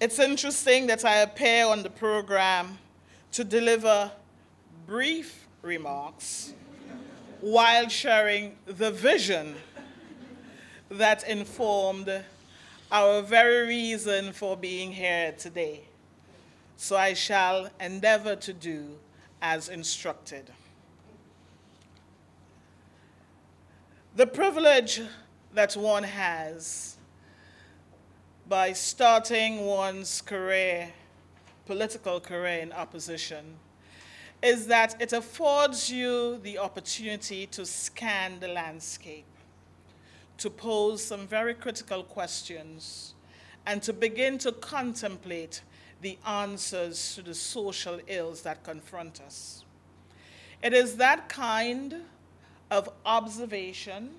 It's interesting that I appear on the program to deliver brief remarks while sharing the vision that informed our very reason for being here today. So I shall endeavor to do as instructed. The privilege that one has by starting one's career, political career in opposition, is that it affords you the opportunity to scan the landscape, to pose some very critical questions, and to begin to contemplate the answers to the social ills that confront us. It is that kind of observation,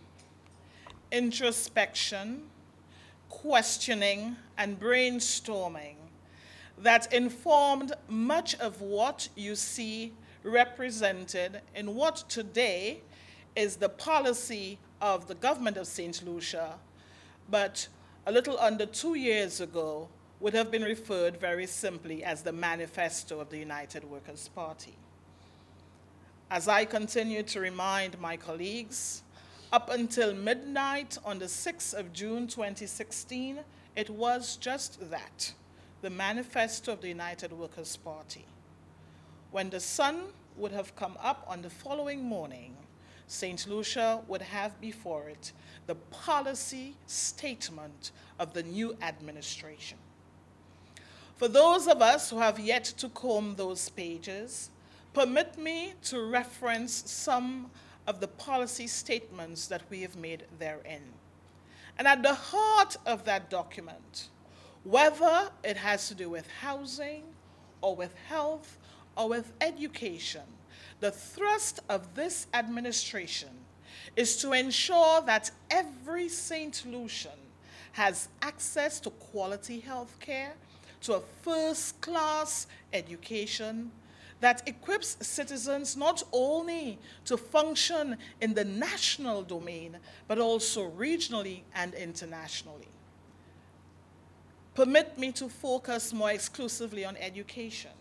introspection, questioning, and brainstorming that informed much of what you see represented in what today is the policy of the government of St. Lucia, but a little under two years ago would have been referred very simply as the Manifesto of the United Workers' Party. As I continue to remind my colleagues, up until midnight on the 6th of June 2016, it was just that, the Manifesto of the United Workers' Party. When the sun would have come up on the following morning, St. Lucia would have before it the policy statement of the new administration. For those of us who have yet to comb those pages, permit me to reference some of the policy statements that we have made therein. And at the heart of that document, whether it has to do with housing or with health or with education, the thrust of this administration is to ensure that every St. Lucian has access to quality health care, to a first class education, that equips citizens not only to function in the national domain, but also regionally and internationally. Permit me to focus more exclusively on education.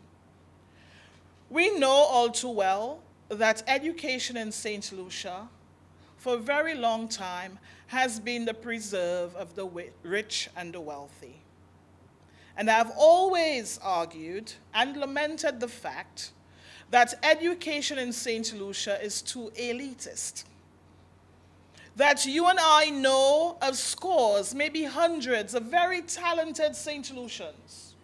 We know all too well that education in St. Lucia, for a very long time, has been the preserve of the rich and the wealthy. And I've always argued and lamented the fact that education in St. Lucia is too elitist. That you and I know of scores, maybe hundreds of very talented St. Lucians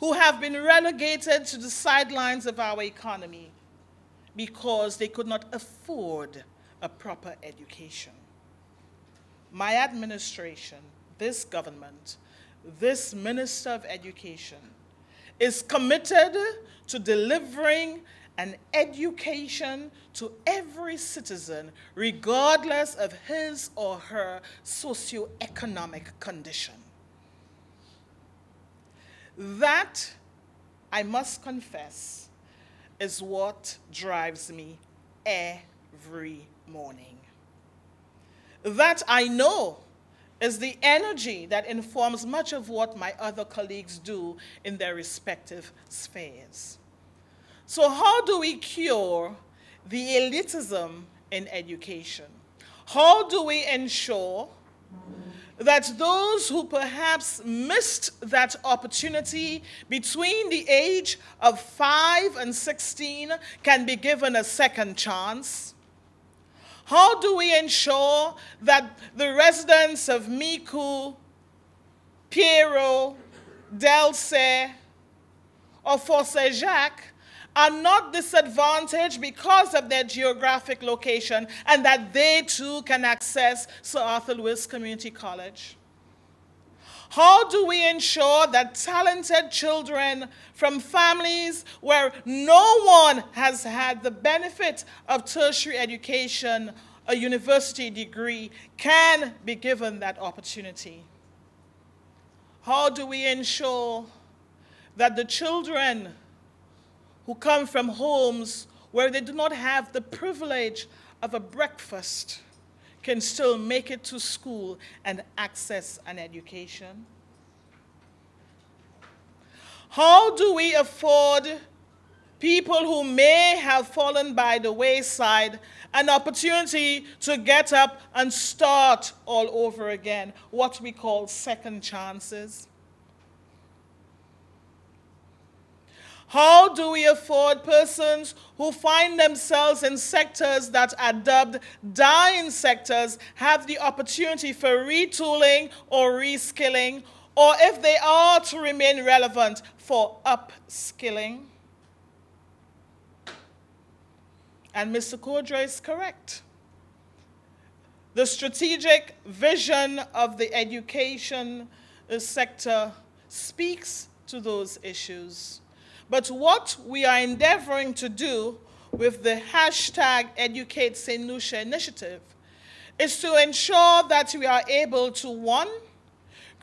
who have been relegated to the sidelines of our economy because they could not afford a proper education. My administration, this government, this Minister of Education is committed to delivering an education to every citizen, regardless of his or her socioeconomic condition. That, I must confess, is what drives me every morning. That I know is the energy that informs much of what my other colleagues do in their respective spheres. So how do we cure the elitism in education? How do we ensure that those who perhaps missed that opportunity between the age of 5 and 16 can be given a second chance? How do we ensure that the residents of Micoud, Pierrot, Delsey, or Fort Jacques are not disadvantaged because of their geographic location and that they too can access Sir Arthur Lewis Community College? How do we ensure that talented children from families where no one has had the benefit of tertiary education, a university degree, can be given that opportunity? How do we ensure that the children who come from homes where they do not have the privilege of a breakfast can still make it to school and access an education. How do we afford people who may have fallen by the wayside an opportunity to get up and start all over again, what we call second chances? How do we afford persons who find themselves in sectors that are dubbed dying sectors have the opportunity for retooling or reskilling, or if they are to remain relevant, for upskilling? And Mr. Kodra is correct. The strategic vision of the education uh, sector speaks to those issues. But what we are endeavoring to do with the hashtag Educate St. Lucia initiative is to ensure that we are able to, one,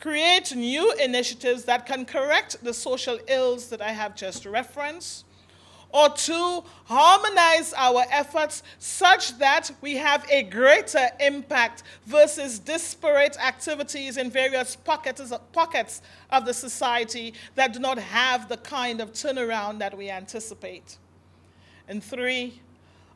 create new initiatives that can correct the social ills that I have just referenced, or two, harmonize our efforts such that we have a greater impact versus disparate activities in various pockets, pockets of the society that do not have the kind of turnaround that we anticipate. And three,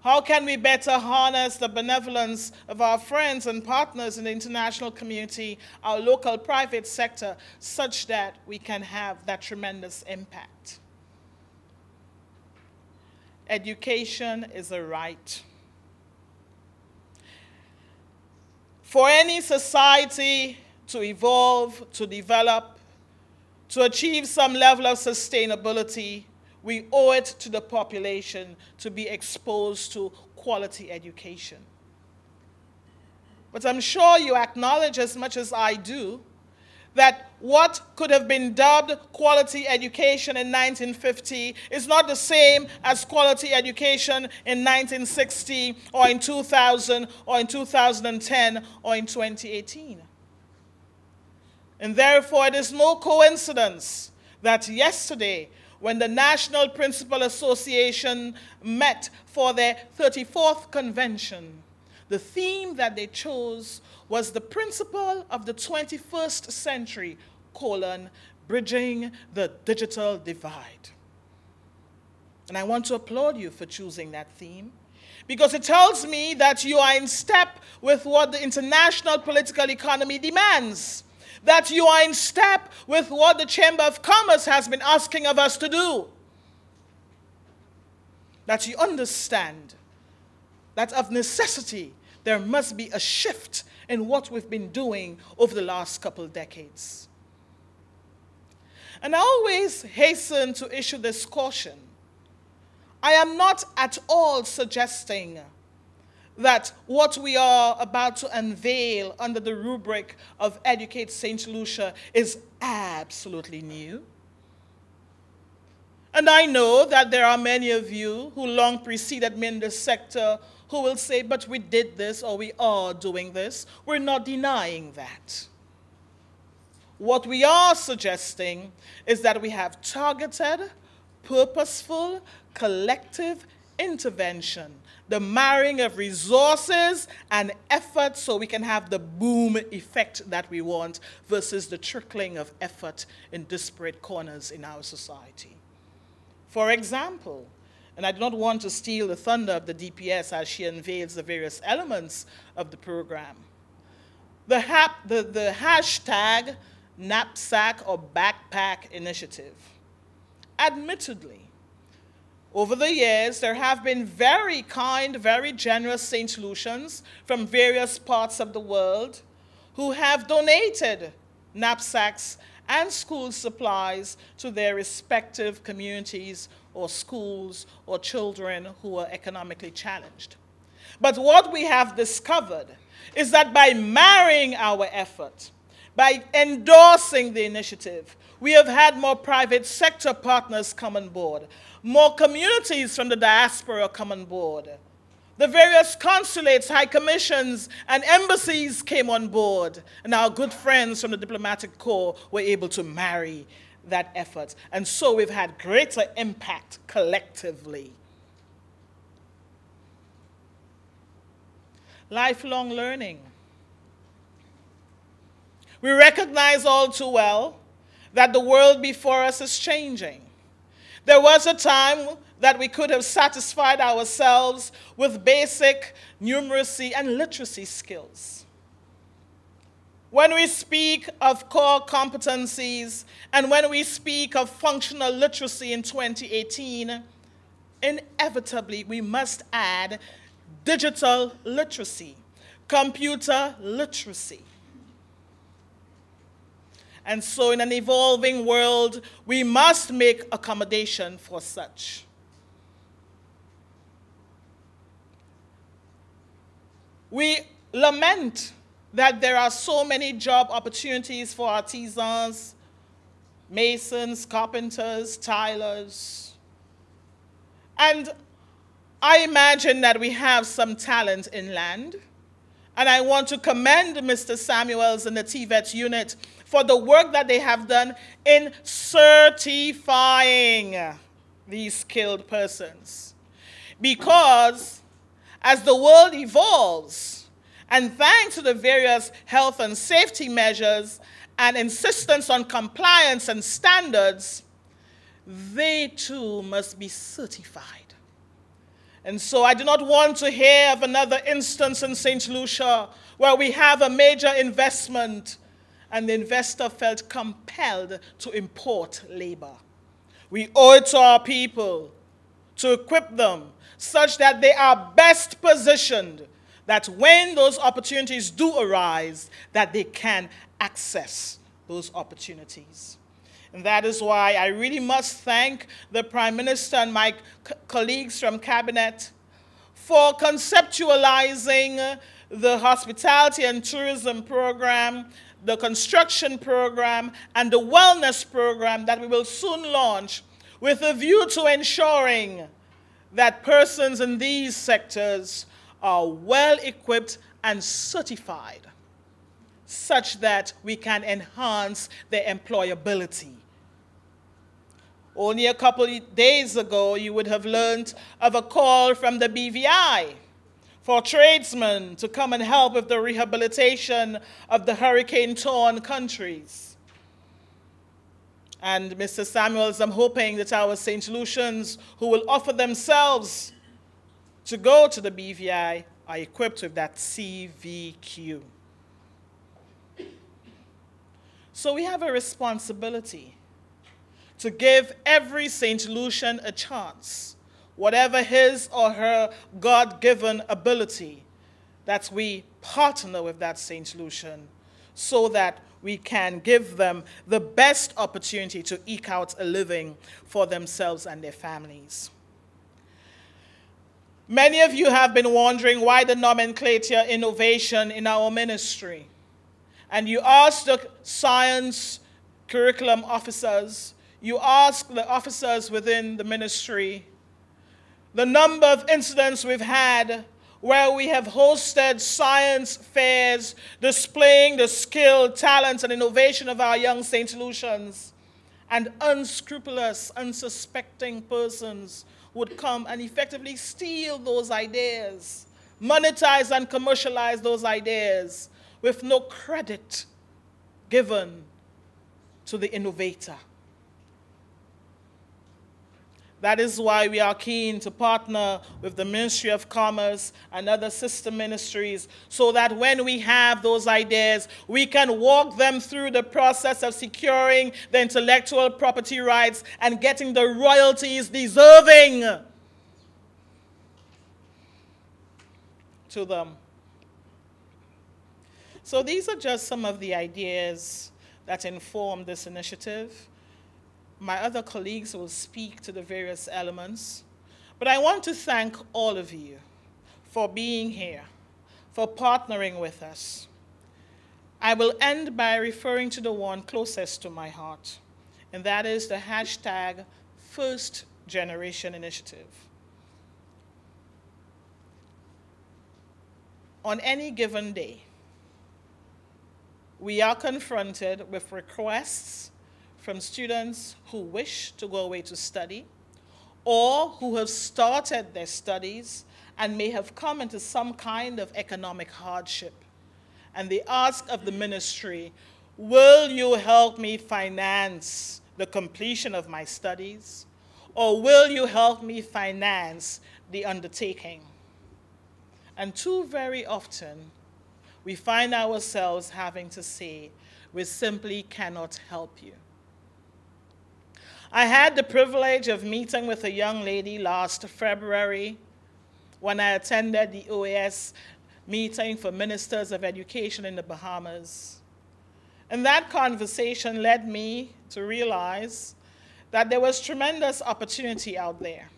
how can we better harness the benevolence of our friends and partners in the international community, our local private sector, such that we can have that tremendous impact? Education is a right. For any society to evolve, to develop, to achieve some level of sustainability, we owe it to the population to be exposed to quality education. But I'm sure you acknowledge as much as I do that what could have been dubbed quality education in 1950 is not the same as quality education in 1960 or in 2000 or in 2010 or in 2018. And therefore, it is no coincidence that yesterday, when the National Principal Association met for their 34th convention, the theme that they chose was the principal of the 21st century, colon, bridging the digital divide. And I want to applaud you for choosing that theme because it tells me that you are in step with what the international political economy demands, that you are in step with what the Chamber of Commerce has been asking of us to do, that you understand that of necessity there must be a shift in what we've been doing over the last couple decades. And I always hasten to issue this caution. I am not at all suggesting that what we are about to unveil under the rubric of Educate St. Lucia is absolutely new. And I know that there are many of you who long preceded me in this sector who will say, but we did this or we are doing this. We're not denying that. What we are suggesting is that we have targeted, purposeful, collective intervention, the marrying of resources and effort so we can have the boom effect that we want versus the trickling of effort in disparate corners in our society. For example, and I do not want to steal the thunder of the DPS as she unveils the various elements of the program. The, the, the hashtag knapsack or backpack initiative. Admittedly, over the years, there have been very kind, very generous St. Lucians from various parts of the world who have donated knapsacks and school supplies to their respective communities or schools or children who are economically challenged. But what we have discovered is that by marrying our effort, by endorsing the initiative, we have had more private sector partners come on board, more communities from the diaspora come on board. The various consulates, high commissions, and embassies came on board, and our good friends from the diplomatic corps were able to marry that effort. And so we've had greater impact collectively. Lifelong learning. We recognize all too well that the world before us is changing. There was a time that we could have satisfied ourselves with basic numeracy and literacy skills. When we speak of core competencies and when we speak of functional literacy in 2018, inevitably we must add digital literacy, computer literacy. And so, in an evolving world, we must make accommodation for such. We lament that there are so many job opportunities for artisans, masons, carpenters, tilers. And I imagine that we have some talent in land. And I want to commend Mr. Samuels and the TVET unit for the work that they have done in certifying these skilled persons. Because as the world evolves, and thanks to the various health and safety measures and insistence on compliance and standards, they too must be certified. And so I do not want to hear of another instance in St. Lucia where we have a major investment and the investor felt compelled to import labor. We owe it to our people to equip them such that they are best positioned that when those opportunities do arise, that they can access those opportunities. And that is why I really must thank the Prime Minister and my colleagues from Cabinet for conceptualizing the hospitality and tourism program, the construction program, and the wellness program that we will soon launch with a view to ensuring that persons in these sectors are well equipped and certified such that we can enhance their employability. Only a couple of days ago, you would have learned of a call from the BVI for tradesmen to come and help with the rehabilitation of the hurricane-torn countries. And Mr. Samuels, I'm hoping that our St. Lucians who will offer themselves to go to the BVI are equipped with that CVQ. So we have a responsibility to give every St. Lucian a chance, whatever his or her God-given ability, that we partner with that St. Lucian so that we can give them the best opportunity to eke out a living for themselves and their families. Many of you have been wondering why the nomenclature innovation in our ministry. And you ask the science curriculum officers, you ask the officers within the ministry, the number of incidents we've had where we have hosted science fairs displaying the skill, talents, and innovation of our young St. Lucians, and unscrupulous, unsuspecting persons would come and effectively steal those ideas, monetize and commercialize those ideas with no credit given to the innovator. That is why we are keen to partner with the Ministry of Commerce and other sister ministries so that when we have those ideas, we can walk them through the process of securing the intellectual property rights and getting the royalties deserving to them. So these are just some of the ideas that inform this initiative my other colleagues will speak to the various elements. But I want to thank all of you for being here, for partnering with us. I will end by referring to the one closest to my heart, and that is the hashtag First Generation Initiative. On any given day, we are confronted with requests from students who wish to go away to study or who have started their studies and may have come into some kind of economic hardship. And they ask of the ministry, Will you help me finance the completion of my studies? Or will you help me finance the undertaking? And too very often, we find ourselves having to say, we simply cannot help you. I had the privilege of meeting with a young lady last February when I attended the OAS meeting for ministers of education in the Bahamas. And that conversation led me to realize that there was tremendous opportunity out there.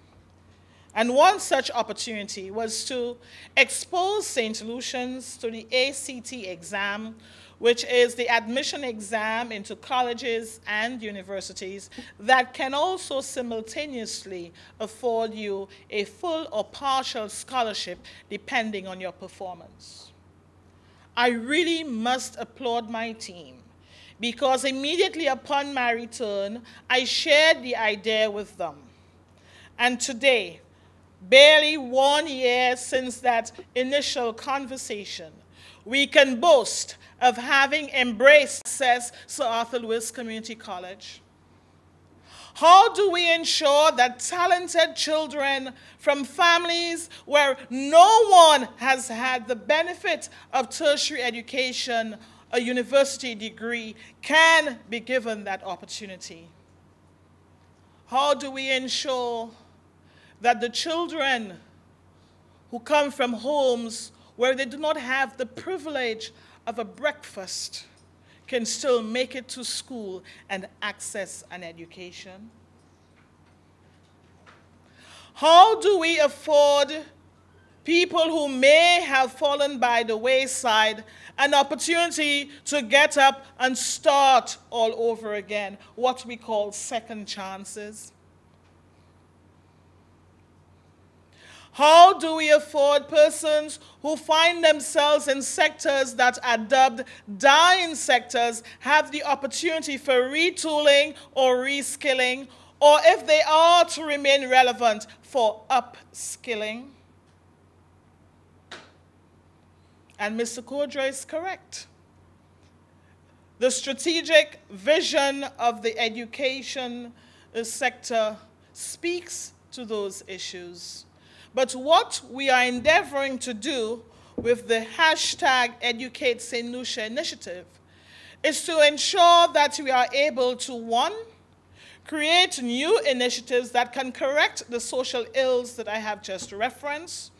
And one such opportunity was to expose St. Lucians to the ACT exam which is the admission exam into colleges and universities that can also simultaneously afford you a full or partial scholarship depending on your performance. I really must applaud my team because immediately upon my return, I shared the idea with them. And today, barely one year since that initial conversation, we can boast of having embraced says Sir Arthur Lewis Community College? How do we ensure that talented children from families where no one has had the benefit of tertiary education, a university degree, can be given that opportunity? How do we ensure that the children who come from homes where they do not have the privilege of a breakfast can still make it to school and access an education? How do we afford people who may have fallen by the wayside an opportunity to get up and start all over again, what we call second chances? How do we afford persons who find themselves in sectors that are dubbed dying sectors have the opportunity for retooling or reskilling, or if they are to remain relevant, for upskilling? And Mr. Kodra is correct. The strategic vision of the education sector speaks to those issues. But what we are endeavoring to do with the hashtag Educate St. Lucia initiative is to ensure that we are able to, one, create new initiatives that can correct the social ills that I have just referenced,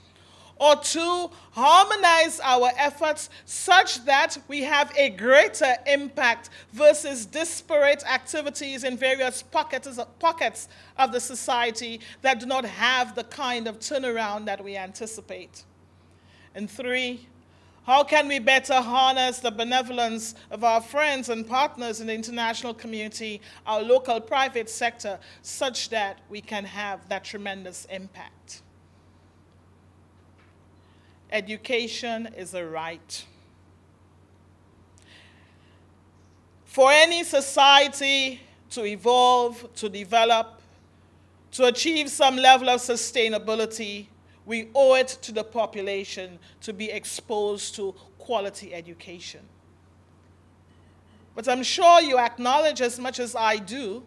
or two, harmonize our efforts such that we have a greater impact versus disparate activities in various pockets, pockets of the society that do not have the kind of turnaround that we anticipate. And three, how can we better harness the benevolence of our friends and partners in the international community, our local private sector, such that we can have that tremendous impact? Education is a right. For any society to evolve, to develop, to achieve some level of sustainability, we owe it to the population to be exposed to quality education. But I'm sure you acknowledge as much as I do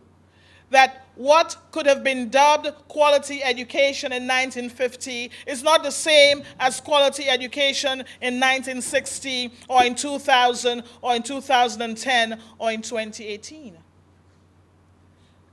that what could have been dubbed quality education in 1950 is not the same as quality education in 1960 or in 2000 or in 2010 or in 2018.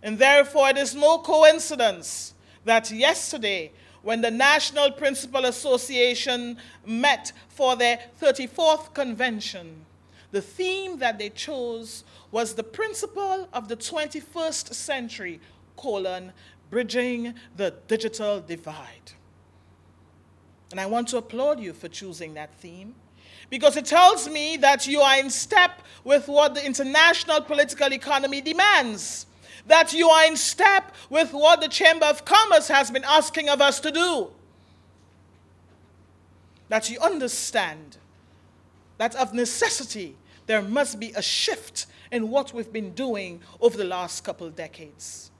And therefore, it is no coincidence that yesterday, when the National Principal Association met for their 34th convention, the theme that they chose was the principal of the 21st century, colon, bridging the digital divide. And I want to applaud you for choosing that theme because it tells me that you are in step with what the international political economy demands, that you are in step with what the Chamber of Commerce has been asking of us to do, that you understand that of necessity there must be a shift in what we've been doing over the last couple decades.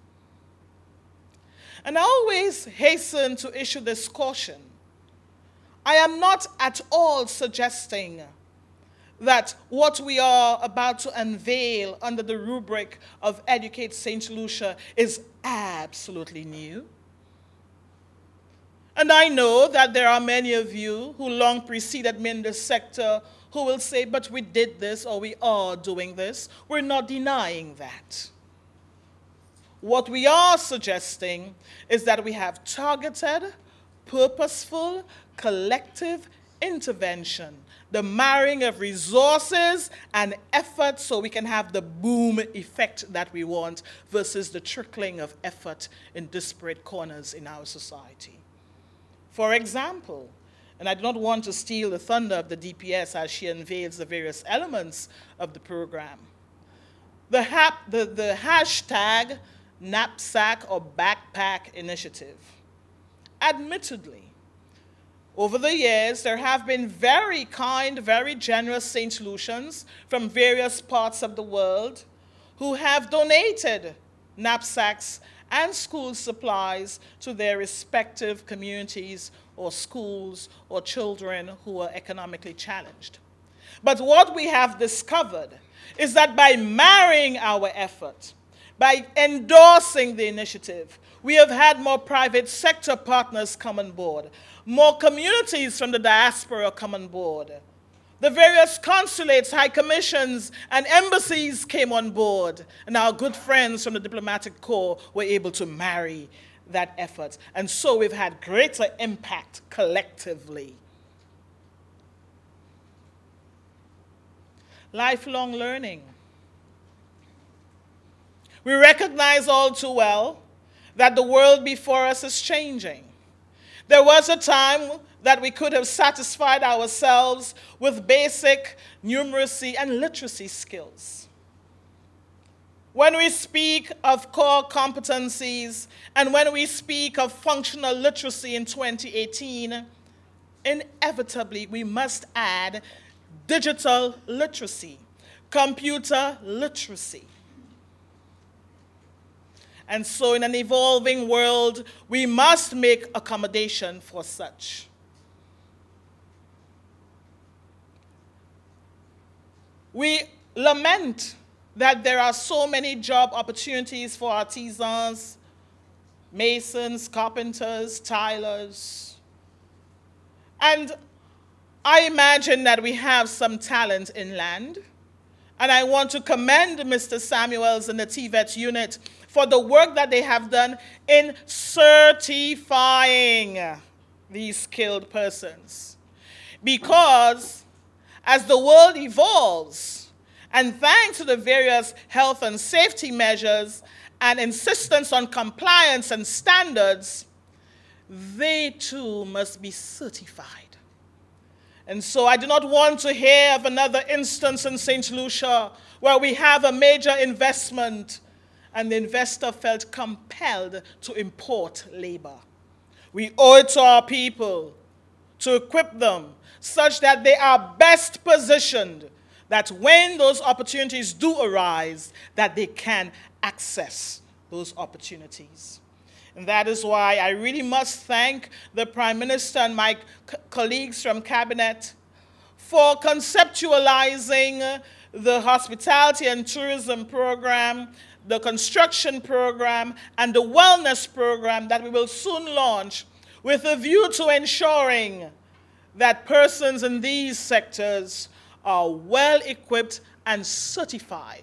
And I always hasten to issue this caution. I am not at all suggesting that what we are about to unveil under the rubric of Educate St. Lucia is absolutely new. And I know that there are many of you who long preceded me in this sector who will say, but we did this or we are doing this. We're not denying that. What we are suggesting is that we have targeted, purposeful, collective intervention, the marrying of resources and effort so we can have the boom effect that we want versus the trickling of effort in disparate corners in our society. For example, and I do not want to steal the thunder of the DPS as she unveils the various elements of the program. The, the, the hashtag knapsack or backpack initiative. Admittedly, over the years, there have been very kind, very generous St. Lucians from various parts of the world who have donated knapsacks and school supplies to their respective communities or schools or children who are economically challenged. But what we have discovered is that by marrying our effort, by endorsing the initiative, we have had more private sector partners come on board, more communities from the diaspora come on board, the various consulates, high commissions, and embassies came on board, and our good friends from the diplomatic corps were able to marry that effort. And so we've had greater impact collectively. Lifelong learning. We recognize all too well that the world before us is changing. There was a time that we could have satisfied ourselves with basic numeracy and literacy skills. When we speak of core competencies and when we speak of functional literacy in 2018, inevitably we must add digital literacy, computer literacy. And so, in an evolving world, we must make accommodation for such. We lament that there are so many job opportunities for artisans, masons, carpenters, tilers. And I imagine that we have some talent in land. And I want to commend Mr. Samuels and the TVET unit for the work that they have done in certifying these skilled persons. Because as the world evolves, and thanks to the various health and safety measures and insistence on compliance and standards, they too must be certified. And so I do not want to hear of another instance in St. Lucia where we have a major investment and the investor felt compelled to import labor. We owe it to our people to equip them such that they are best positioned that when those opportunities do arise, that they can access those opportunities. And that is why I really must thank the Prime Minister and my colleagues from Cabinet for conceptualizing the hospitality and tourism program, the construction program, and the wellness program that we will soon launch with a view to ensuring that persons in these sectors are well equipped and certified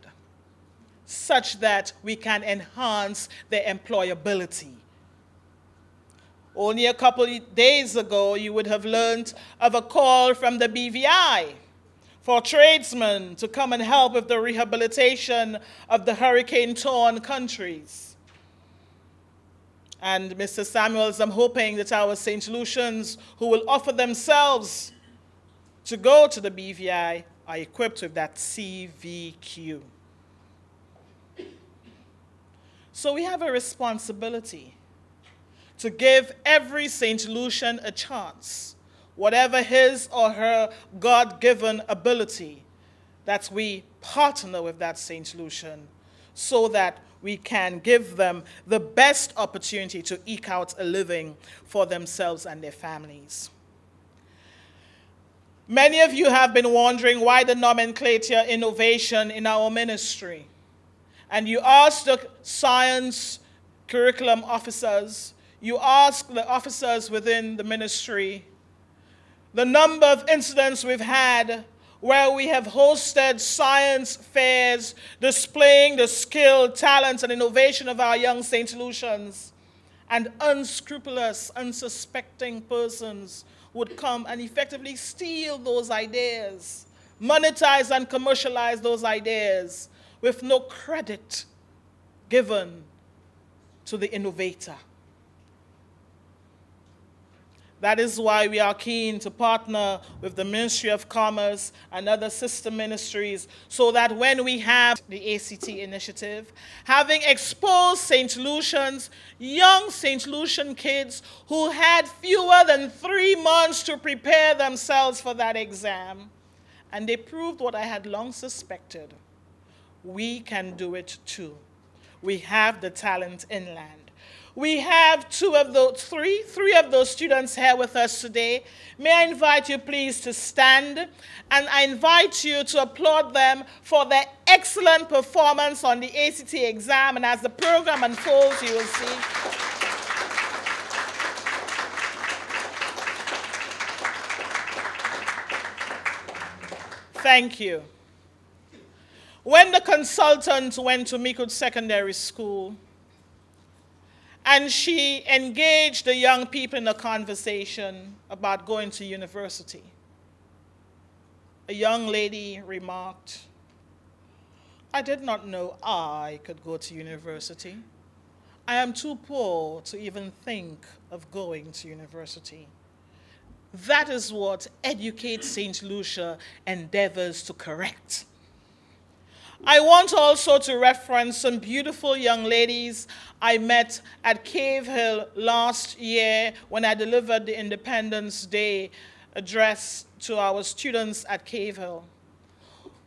such that we can enhance their employability. Only a couple days ago, you would have learned of a call from the BVI for tradesmen to come and help with the rehabilitation of the hurricane-torn countries. And Mr. Samuels, I'm hoping that our St. Lucians who will offer themselves to go to the BVI are equipped with that CVQ. So we have a responsibility to give every St. Lucian a chance, whatever his or her God-given ability, that we partner with that St. Lucian so that we can give them the best opportunity to eke out a living for themselves and their families. Many of you have been wondering why the nomenclature innovation in our ministry. And you ask the science curriculum officers, you ask the officers within the ministry, the number of incidents we've had where we have hosted science fairs displaying the skill, talents, and innovation of our young St. Lucians. And unscrupulous, unsuspecting persons would come and effectively steal those ideas, monetize and commercialize those ideas with no credit given to the innovator. That is why we are keen to partner with the Ministry of Commerce and other sister ministries so that when we have the ACT initiative, having exposed St. Lucians, young St. Lucian kids who had fewer than three months to prepare themselves for that exam, and they proved what I had long suspected. We can do it too. We have the talent inland. We have two of those, three, three of those students here with us today. May I invite you please to stand and I invite you to applaud them for their excellent performance on the ACT exam and as the program unfolds you will see. Thank you. When the consultant went to Micoud Secondary School, and she engaged the young people in a conversation about going to university. A young lady remarked, I did not know I could go to university. I am too poor to even think of going to university. That is what Educate St. Lucia endeavors to correct. I want also to reference some beautiful young ladies I met at Cave Hill last year when I delivered the Independence Day address to our students at Cave Hill,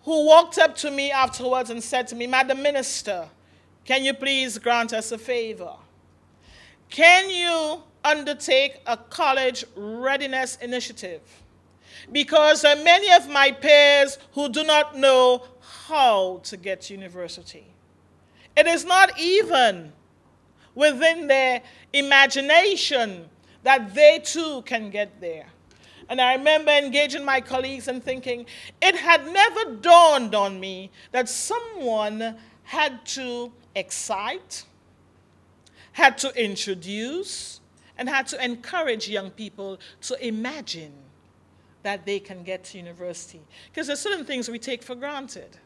who walked up to me afterwards and said to me, Madam Minister, can you please grant us a favor? Can you undertake a college readiness initiative? Because many of my peers who do not know how to get to university. It is not even within their imagination that they too can get there. And I remember engaging my colleagues and thinking, it had never dawned on me that someone had to excite, had to introduce, and had to encourage young people to imagine that they can get to university. Because there's certain things we take for granted.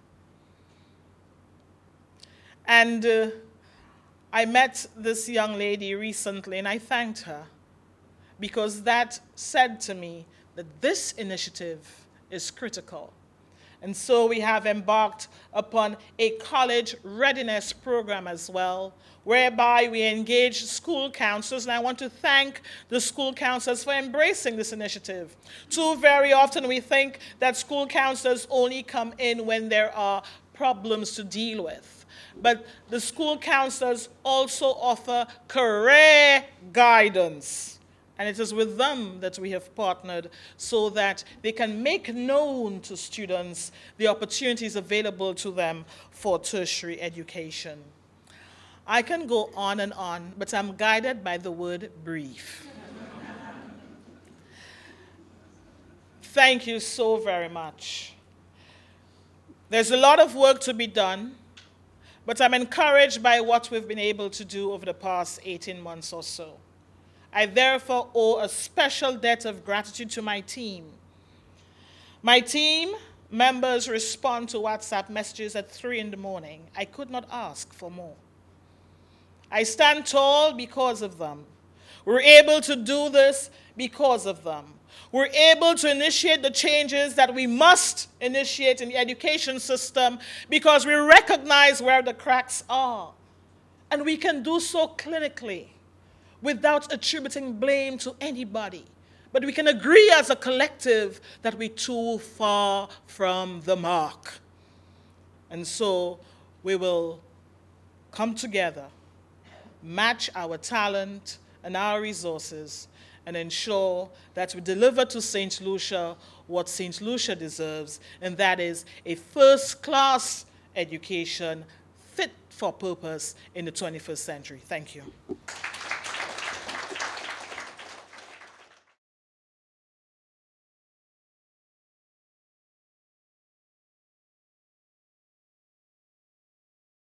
And uh, I met this young lady recently and I thanked her because that said to me that this initiative is critical. And so we have embarked upon a college readiness program as well, whereby we engage school counselors, and I want to thank the school counselors for embracing this initiative. Too very often we think that school counselors only come in when there are problems to deal with. But the school counselors also offer career guidance. And it is with them that we have partnered so that they can make known to students the opportunities available to them for tertiary education. I can go on and on, but I'm guided by the word brief. Thank you so very much. There's a lot of work to be done. But I'm encouraged by what we've been able to do over the past 18 months or so. I therefore owe a special debt of gratitude to my team. My team members respond to WhatsApp messages at 3 in the morning. I could not ask for more. I stand tall because of them. We're able to do this because of them we're able to initiate the changes that we must initiate in the education system because we recognize where the cracks are. And we can do so clinically without attributing blame to anybody. But we can agree as a collective that we're too far from the mark. And so we will come together, match our talent and our resources, and ensure that we deliver to St. Lucia what St. Lucia deserves, and that is a first class education fit for purpose in the 21st century. Thank you.